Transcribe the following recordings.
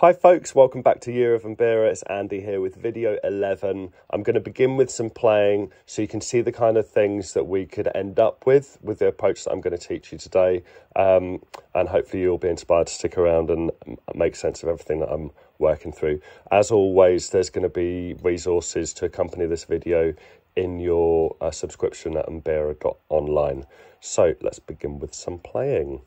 Hi folks, welcome back to Year of Mbira. It's Andy here with video 11. I'm going to begin with some playing so you can see the kind of things that we could end up with with the approach that I'm going to teach you today. Um, and hopefully you'll be inspired to stick around and make sense of everything that I'm working through. As always, there's going to be resources to accompany this video in your uh, subscription at mbira.online. So let's begin with some playing.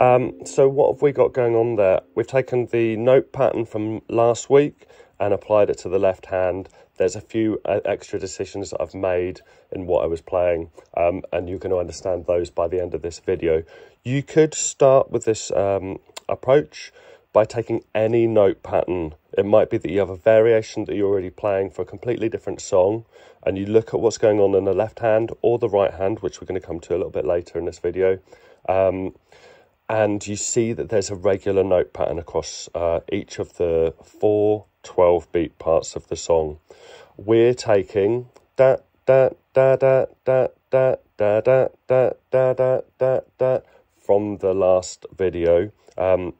Um, so, what have we got going on there? We've taken the note pattern from last week and applied it to the left hand. There's a few uh, extra decisions that I've made in what I was playing, um, and you're going to understand those by the end of this video. You could start with this um, approach by taking any note pattern. It might be that you have a variation that you're already playing for a completely different song, and you look at what's going on in the left hand or the right hand, which we're going to come to a little bit later in this video. Um, and you see that there's a regular note pattern across uh, each of the four 12 beat parts of the song. We're taking da da da da da da da da da da da da da from the last video. Um,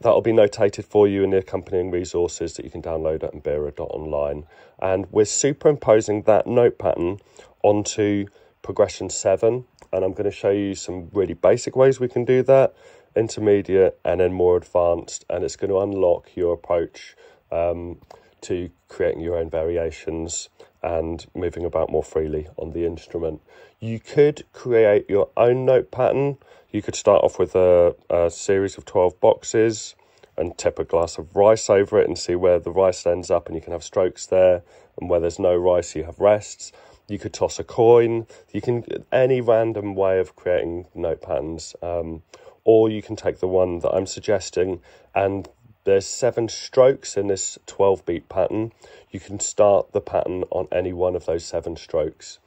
that'll be notated for you in the accompanying resources that you can download at mbira.online. And we're superimposing that note pattern onto progression 7 and I'm going to show you some really basic ways we can do that, intermediate, and then more advanced. And it's going to unlock your approach um, to creating your own variations and moving about more freely on the instrument. You could create your own note pattern. You could start off with a, a series of 12 boxes and tip a glass of rice over it and see where the rice ends up, and you can have strokes there. And where there's no rice, you have rests. You could toss a coin. You can any random way of creating note patterns, um, or you can take the one that I'm suggesting. And there's seven strokes in this 12 beat pattern. You can start the pattern on any one of those seven strokes.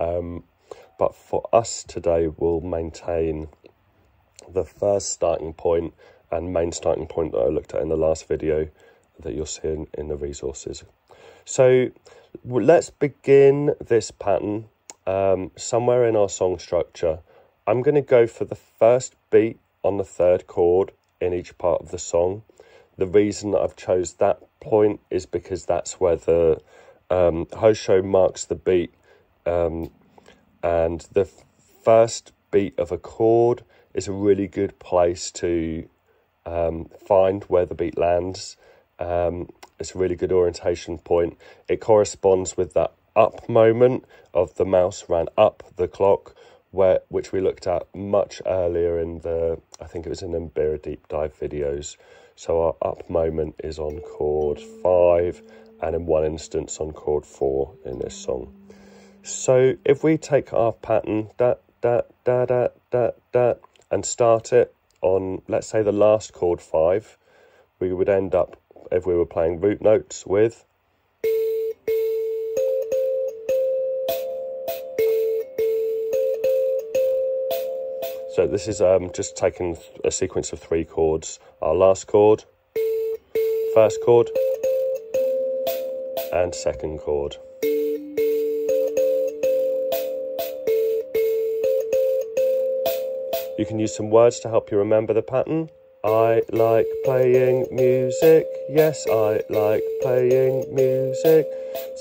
Um, but for us today, we'll maintain the first starting point and main starting point that I looked at in the last video that you'll see in, in the resources. So let's begin this pattern um, somewhere in our song structure. I'm going to go for the first beat on the third chord in each part of the song. The reason that I've chose that point is because that's where the um, Hosho marks the beat, um, and the first beat of a chord is a really good place to um, find where the beat lands. Um, it's a really good orientation point. It corresponds with that up moment of the mouse ran up the clock, where which we looked at much earlier in the I think it was in the Mbira deep dive videos. So our up moment is on chord five, and in one instance on chord four in this song. So if we take our pattern da da da da da da and start it on let's say the last chord five, we would end up if we were playing root notes with. So this is um, just taking a sequence of three chords. Our last chord, first chord, and second chord. You can use some words to help you remember the pattern. I like playing music. Yes, I like playing music.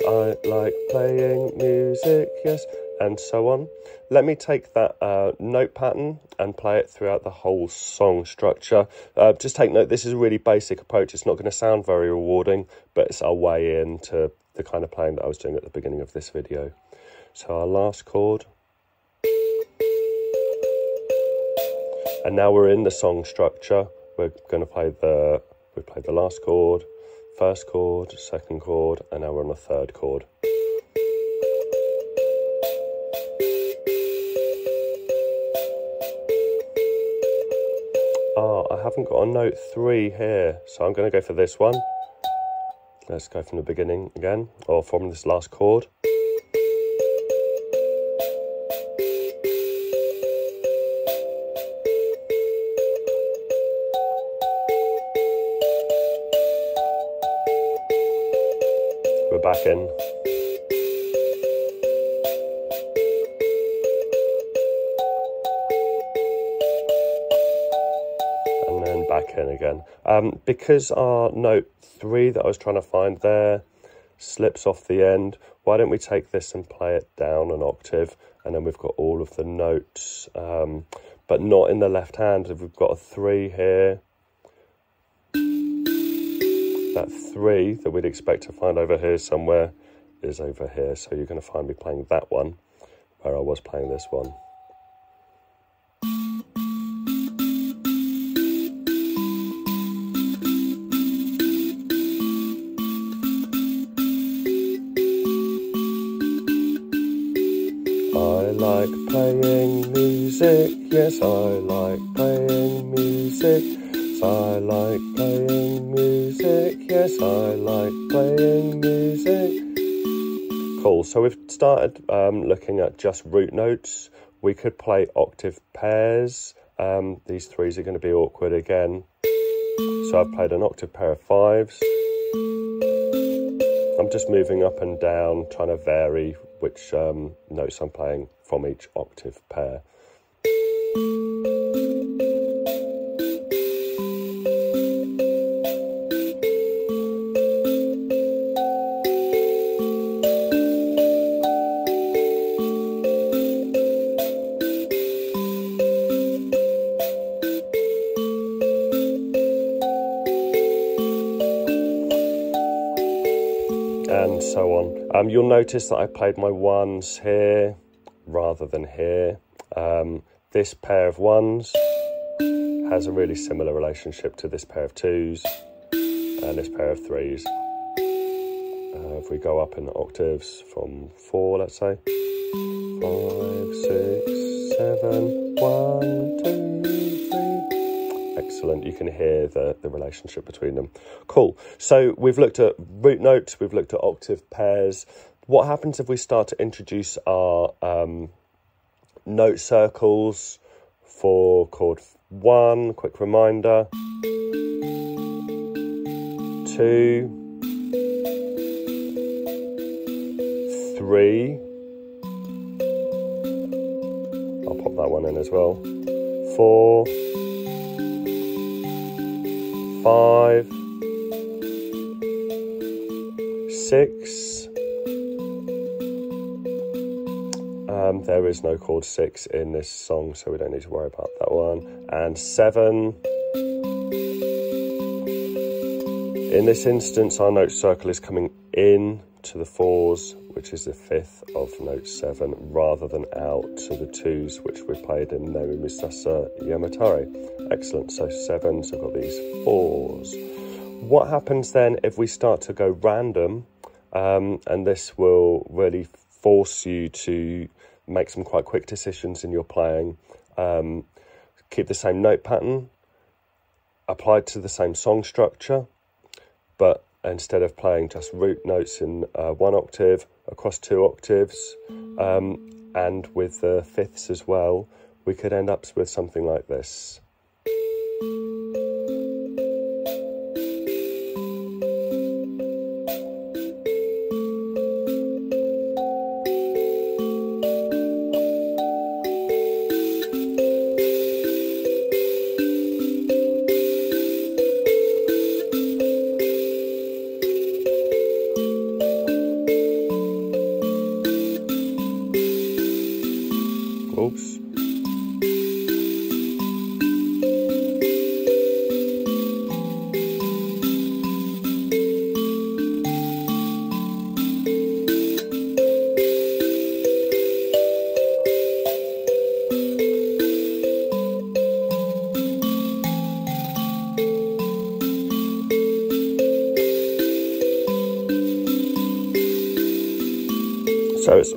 I like playing music. Yes, and so on. Let me take that uh, note pattern and play it throughout the whole song structure. Uh, just take note, this is a really basic approach. It's not going to sound very rewarding, but it's our way into the kind of playing that I was doing at the beginning of this video. So our last chord. And now we're in the song structure. We're going to play the we play the last chord, First chord, second chord, and now we're on the third chord. Ah, I haven't got a note three here, so I'm going to go for this one. Let's go from the beginning again, or from this last chord. Back in. And then back in again. Um, because our note three that I was trying to find there slips off the end, why don't we take this and play it down an octave? And then we've got all of the notes, um, but not in the left hand. If we've got a three here. That three that we'd expect to find over here somewhere is over here. So you're going to find me playing that one where I was playing this one. I like playing music, yes, I like we've um, looking at just root notes. We could play octave pairs. Um, these threes are going to be awkward again. So I've played an octave pair of fives. I'm just moving up and down, trying to vary which um, notes I'm playing from each octave pair. Um, you'll notice that I played my ones here rather than here. Um, this pair of ones has a really similar relationship to this pair of twos and this pair of threes. Uh, if we go up in octaves from four, let's say, five, six, seven, one, two. Excellent. You can hear the, the relationship between them. Cool. So we've looked at root notes, we've looked at octave pairs. What happens if we start to introduce our um, note circles for chord one? Quick reminder. Two. Three. I'll pop that one in as well. Four. Five. Six. Um, there is no chord six in this song, so we don't need to worry about that one. And seven. In this instance, our note circle is coming in to the fours, which is the fifth of note seven, rather than out to the twos, which we played in Nemi Musasa Yamatari. Excellent. So seven, so we've got these fours. What happens then if we start to go random? Um, and this will really force you to make some quite quick decisions in your playing. Um, keep the same note pattern, applied to the same song structure, but instead of playing just root notes in uh, one octave across two octaves um, and with the fifths as well, we could end up with something like this.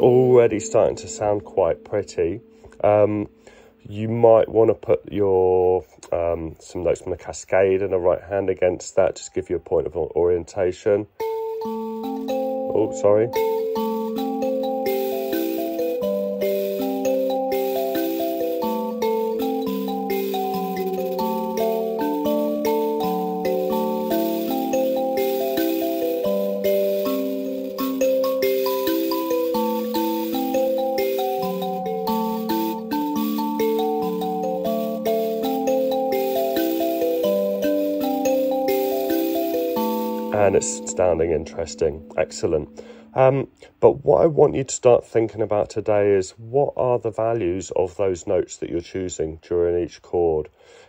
Already starting to sound quite pretty. Um, you might want to put your um, some notes from the cascade and a right hand against that, just give you a point of orientation. Oh, sorry. And it's sounding interesting. Excellent. Um, but what I want you to start thinking about today is what are the values of those notes that you're choosing during each chord?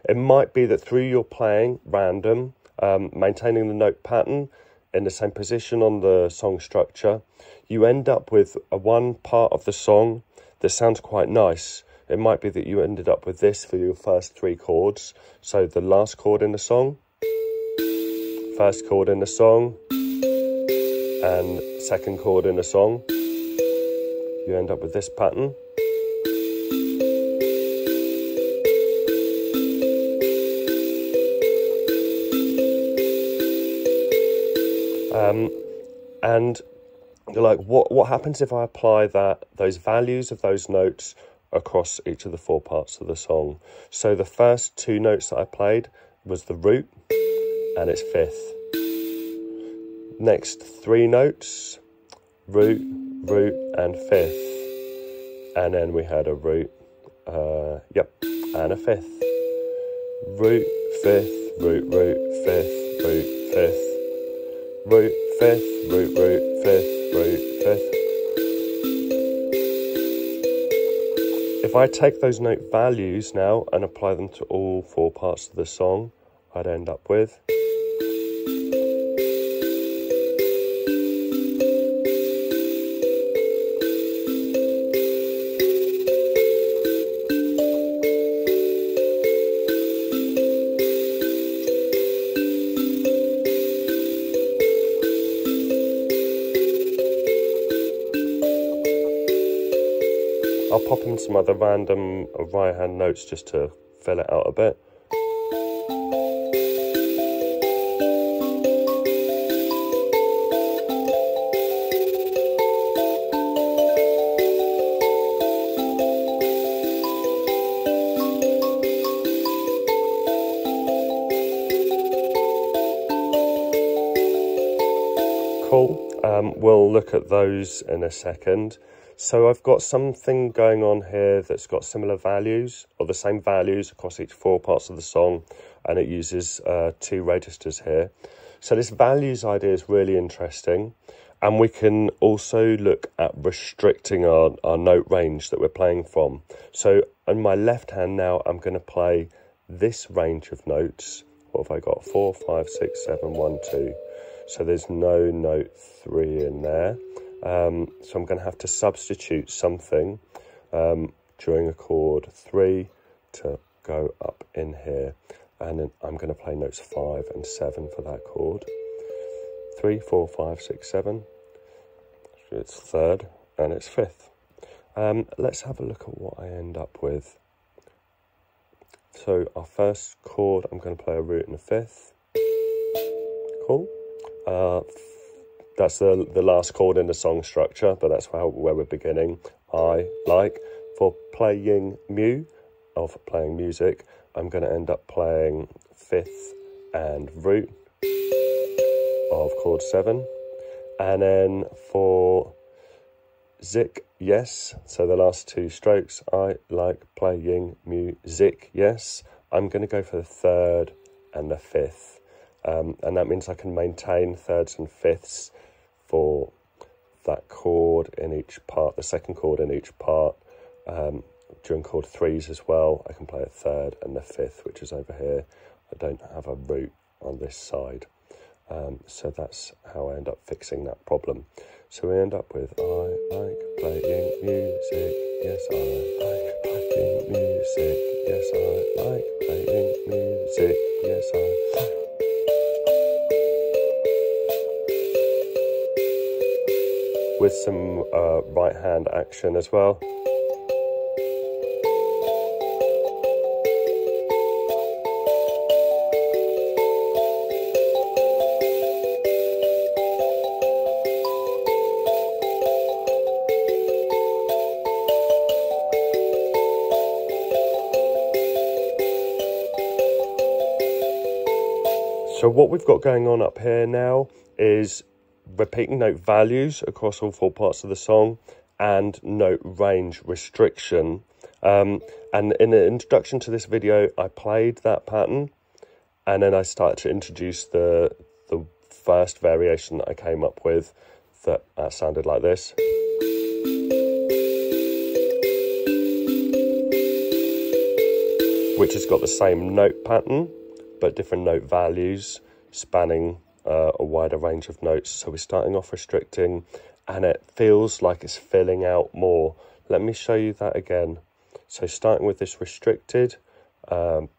It might be that through your playing random, um, maintaining the note pattern in the same position on the song structure, you end up with a one part of the song that sounds quite nice. It might be that you ended up with this for your first three chords. So the last chord in the song, first chord in the song and second chord in the song, you end up with this pattern. Um, and you're like, what what happens if I apply that those values of those notes across each of the four parts of the song? So the first two notes that I played was the root and it's fifth. Next three notes, root, root, and fifth. And then we had a root, uh, yep, and a fifth. Root, fifth, root, root, fifth, root, fifth. Root, fifth, root, root, fifth, root, fifth. If I take those note values now and apply them to all four parts of the song, I'd end up with. Pop in some other random right hand notes just to fill it out a bit. Cool. Um, we'll look at those in a second. So I've got something going on here that's got similar values or the same values across each four parts of the song and it uses uh, two registers here. So this values idea is really interesting and we can also look at restricting our, our note range that we're playing from. So on my left hand now I'm going to play this range of notes. What have I got? Four, five, six, seven, one, two. So there's no note three in there. Um, so I'm going to have to substitute something um, during a chord three to go up in here. And then I'm going to play notes five and seven for that chord. Three, four, five, six, seven. It's third and it's fifth. Um, let's have a look at what I end up with. So our first chord, I'm going to play a root and a fifth. Cool. Uh, that's the, the last chord in the song structure, but that's how, where we're beginning. I like for playing mu of playing music, I'm going to end up playing fifth and root of chord seven. And then for zik, yes, so the last two strokes, I like playing music, yes. I'm going to go for the third and the fifth. Um, and that means I can maintain thirds and fifths for that chord in each part, the second chord in each part. Um, during chord threes as well, I can play a third and the fifth, which is over here. I don't have a root on this side. Um, so that's how I end up fixing that problem. So we end up with I like playing music, yes I like playing music, yes I like playing music, yes I like. With some uh, right hand action as well. So what we've got going on up here now is repeating note values across all four parts of the song and note range restriction. Um, and in the introduction to this video, I played that pattern and then I started to introduce the, the first variation that I came up with that uh, sounded like this. Which has got the same note pattern but different note values spanning uh, a wider range of notes. So we're starting off restricting and it feels like it's filling out more. Let me show you that again. So starting with this restricted um,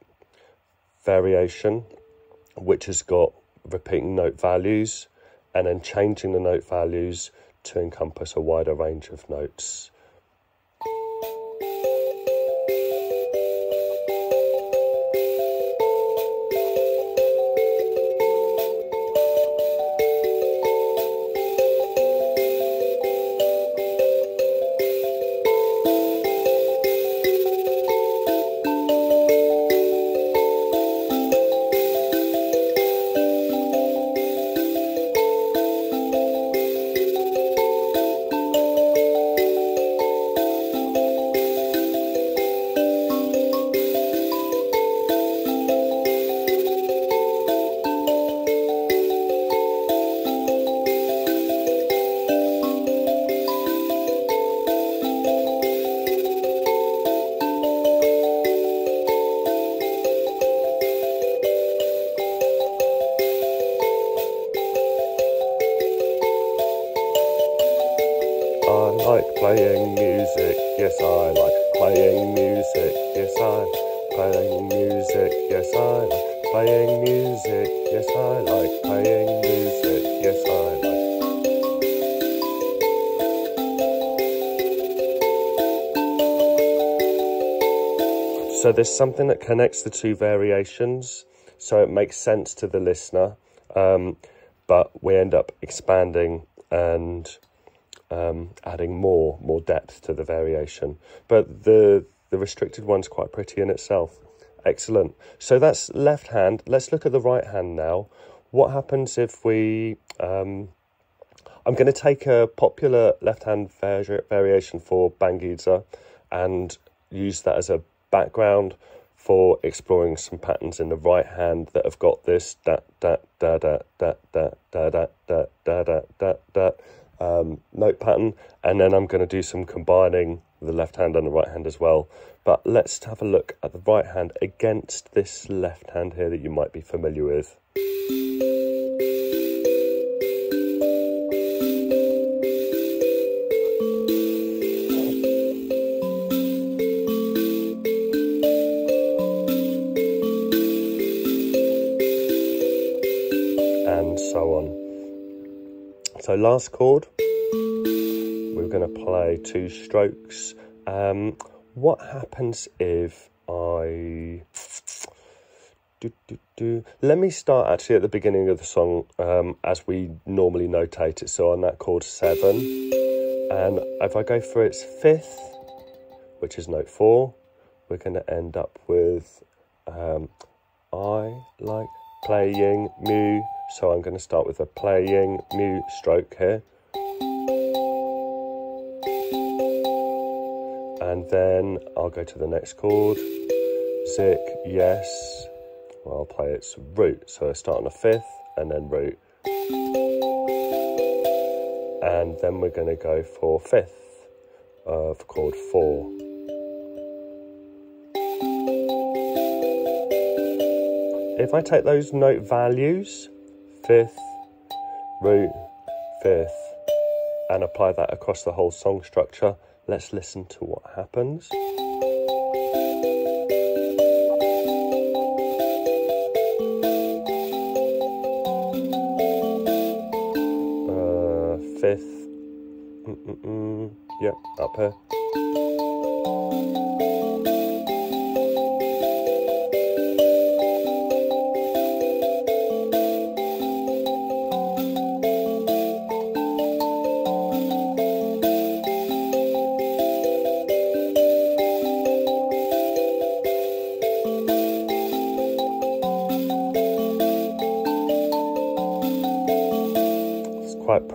variation, which has got repeating note values and then changing the note values to encompass a wider range of notes. There's something that connects the two variations, so it makes sense to the listener, um, but we end up expanding and um, adding more more depth to the variation. But the the restricted one's quite pretty in itself. Excellent. So that's left hand. Let's look at the right hand now. What happens if we? Um, I'm going to take a popular left hand vari variation for Bangiza and use that as a background for exploring some patterns in the right hand that have got this da da da da da da da da da da da da da um, note pattern, and then I'm going to do some combining the left hand and the right hand as well. But let's have a look at the right hand against this left hand here that you might be familiar with. Last chord, we're going to play two strokes. Um, what happens if I... Do, do, do. Let me start actually at the beginning of the song um, as we normally notate it. So on that chord seven, and if I go for its fifth, which is note four, we're going to end up with um, I like playing mu so I'm going to start with a playing mu stroke here. And then I'll go to the next chord. Zik, yes. Well, I'll play its root. So I start on a fifth and then root. And then we're going to go for fifth of chord four. If I take those note values fifth, root, fifth, and apply that across the whole song structure. Let's listen to what happens. Uh, fifth, Mm-mm-mm. Yep, up here.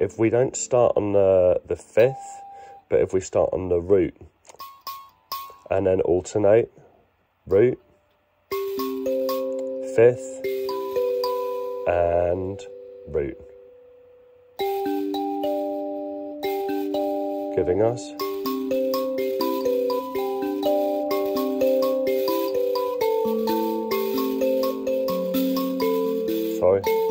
if we don't start on the, the fifth, but if we start on the root and then alternate root, fifth, and root, giving us sorry.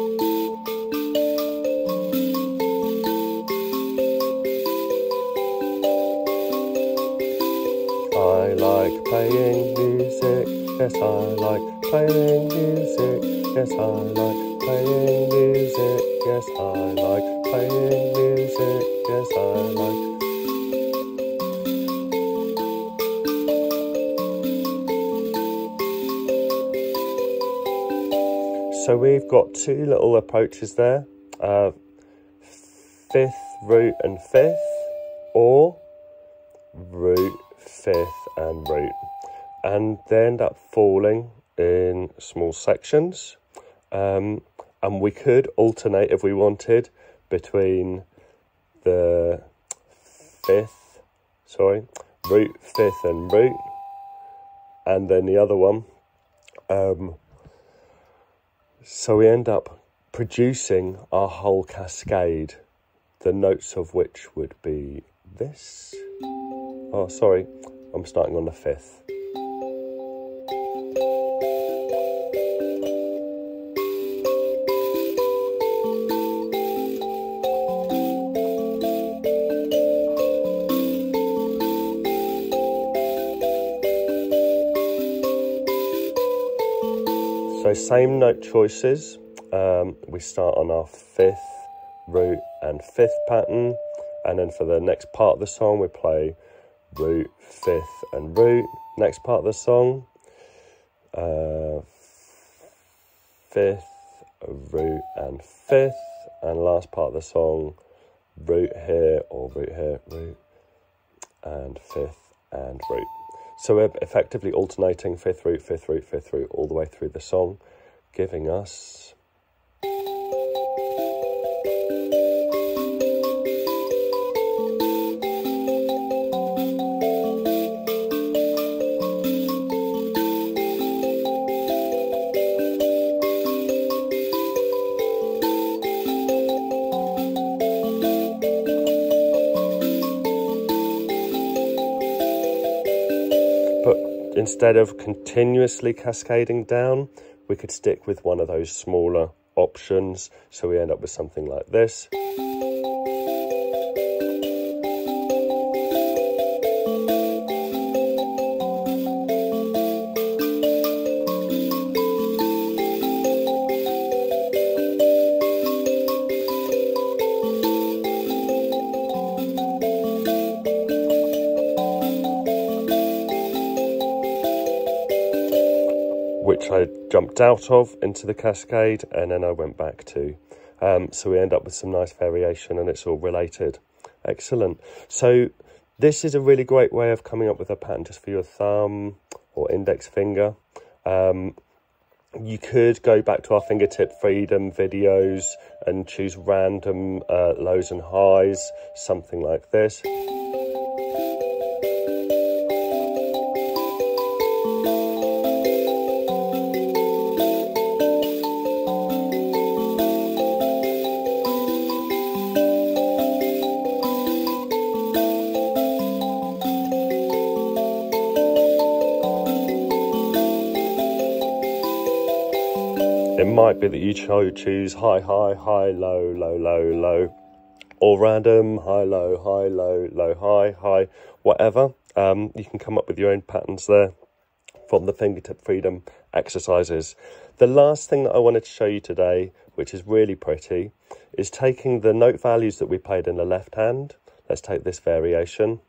Playing music, yes I like playing music, yes I like playing music, yes I like playing music, yes I like. So we've got two little approaches there, uh, fifth root and fifth, or and root. And they end up falling in small sections. Um, and we could alternate if we wanted between the fifth, sorry, root, fifth and root, and then the other one. Um, so we end up producing our whole cascade, the notes of which would be this. Oh, sorry, I'm starting on the fifth. So same note choices. Um, we start on our fifth root and fifth pattern, and then for the next part of the song, we play root, fifth, and root. Next part of the song, uh, fifth, root, and fifth, and last part of the song, root here or root here, root, and fifth, and root. So we're effectively alternating fifth root, fifth root, fifth root all the way through the song, giving us. Instead of continuously cascading down, we could stick with one of those smaller options. So we end up with something like this. Out of into the cascade and then I went back to. Um, so we end up with some nice variation and it's all related. Excellent. So this is a really great way of coming up with a pattern just for your thumb or index finger. Um, you could go back to our fingertip freedom videos and choose random uh, lows and highs, something like this. Might be that you choose high, high, high, low, low, low, low, or random, high, low, high, low, low, high, high, whatever. Um, you can come up with your own patterns there from the fingertip freedom exercises. The last thing that I wanted to show you today, which is really pretty, is taking the note values that we played in the left hand. Let's take this variation.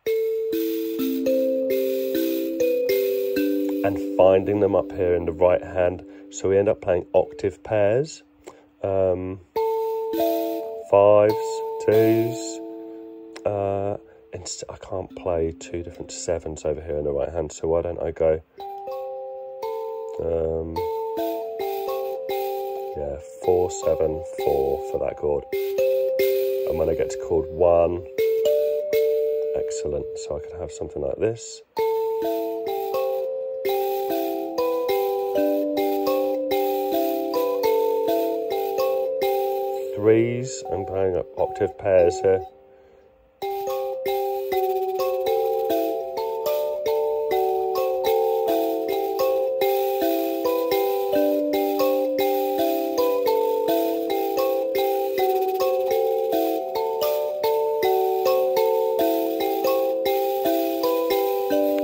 And finding them up here in the right hand. So we end up playing octave pairs. Um, fives, twos. Uh, and I can't play two different sevens over here in the right hand, so why don't I go um, yeah, four, seven, four for that chord. And when I get to chord one, excellent. So I could have something like this. Threes, I'm playing up octave pairs here.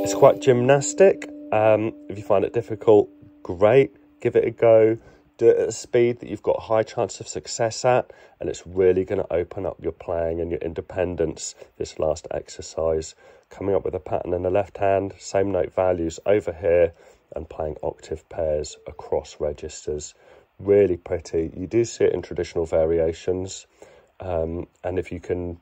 It's quite gymnastic. Um, if you find it difficult, great. Give it a go. Do it at a speed that you've got high chance of success at, and it's really going to open up your playing and your independence. This last exercise, coming up with a pattern in the left hand, same note values over here, and playing octave pairs across registers. Really pretty. You do see it in traditional variations, um, and if you can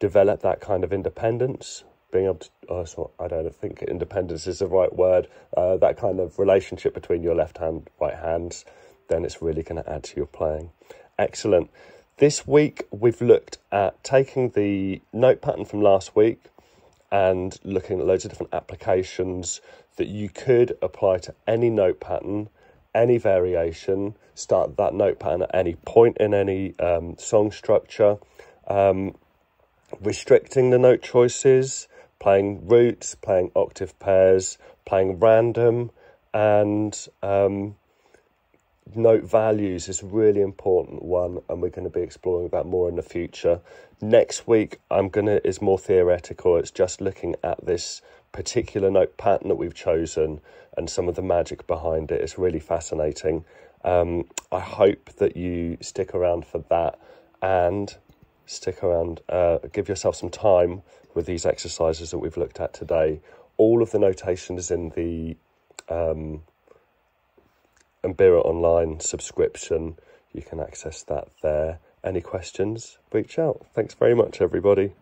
develop that kind of independence, being able to, oh, I don't think independence is the right word, uh, that kind of relationship between your left hand, right hands, then it's really going to add to your playing. Excellent. This week we've looked at taking the note pattern from last week and looking at loads of different applications that you could apply to any note pattern, any variation, start that note pattern at any point in any um, song structure, um, restricting the note choices, playing roots, playing octave pairs, playing random, and um, note values is a really important one, and we're going to be exploring that more in the future. Next week, I'm gonna is more theoretical. It's just looking at this particular note pattern that we've chosen and some of the magic behind it. It's really fascinating. Um, I hope that you stick around for that and stick around, uh, give yourself some time with these exercises that we've looked at today. All of the notation is in the um, Mbira Online subscription. You can access that there. Any questions, reach out. Thanks very much, everybody.